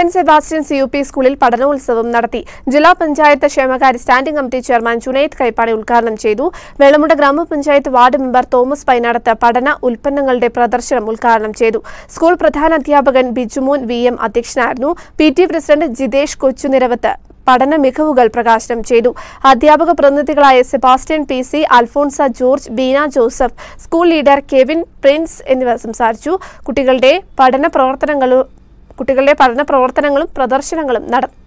Saint Sebastian's U P സ്കൂളിൽ പഠനോത്സവം നടത്തി. ജില്ലാ പഞ്ചായത്ത് ക്ഷേമകാര്യ standing committee chairman Junaid Kaipadi ഉദ്ഘാടനം ചെയ്തു. വേളമുണ്ട ഗ്രാമപഞ്ചായത്ത് വാർഡ് മെമ്പർ തോമസ് പൈനാടത്ത് പഠന ഉൽപ്പന്നങ്ങളുടെ പ്രദർശനം ഉദ്ഘാടനം ചെയ്തു. സ്കൂൾ പ്രധാന അധ്യാപകൻ ബിജുമോൻ വി എം അധ്യക്ഷനായിരുന്നു. P T president Jithesh Kochuniravath പഠന മികവുകൾ പ്രകാശനം ചെയ്തു. അധ്യാപക പ്രതിനിധികളായ Sebastian P C Alphonsa George Beena Joseph school leader Kevin Prince എന്നിവർ സംസാരിച്ചു. കുട്ടികളുടെ പഠന പ്രവർത്തനങ്ങളും കുട്ടികളുടെ പഠന പ്രവർത്തനങ്ങളും പ്രദർശനങ്ങളും നടന്നു